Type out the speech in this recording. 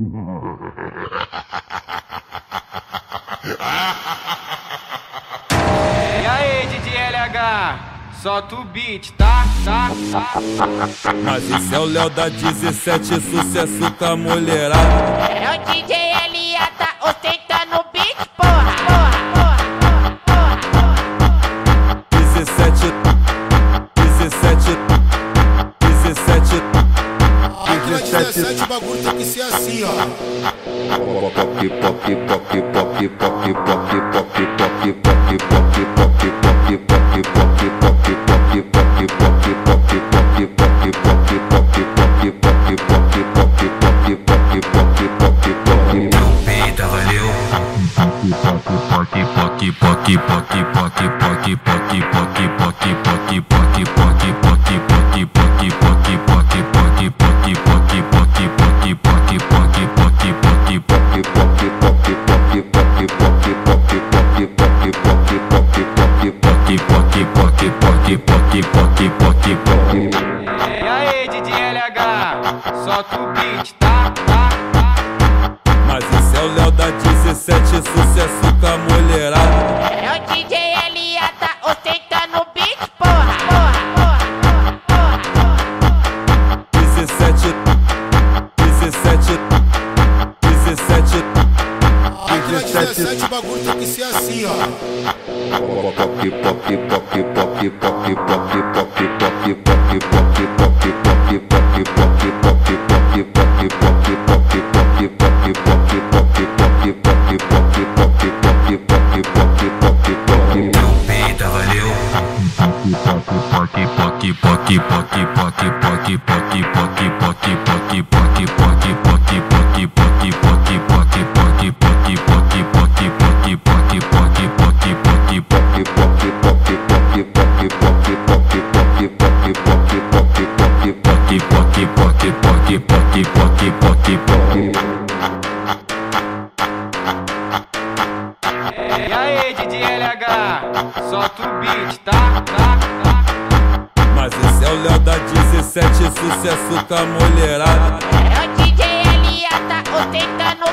E aí, DJ LH? Solta o beat, tá? Tá? Tá? Mas esse é o Léo da 17, sucesso com a mulherada. É o DJ LA, tá ostentando bagulho tem que ser assim, ó. Peita, valeu. Poque, poque, poque, poque, poque, poque, poque, poque, poque, poque, poque, poque, poque, poque, poque, poque, poque, poque, poque, poque, poque, poque, poque. E aí, DJ LH? Solta o beat, tá? Tá? Tá? Mas esse é o Léo da 17, sucesso Aqui na 17 o bagulho tem que ser assim, ó. Peita, valeu. Poque, poque, poque, poque, poque, poque, poque, poque, poque, poque, poque, poque, poque, poque, poque, DJ LH? Solta o beat, tá? Tá? Tá? Mas esse é o Léo da 17, sucesso a mulherada. É o DJ LA, tá ostentando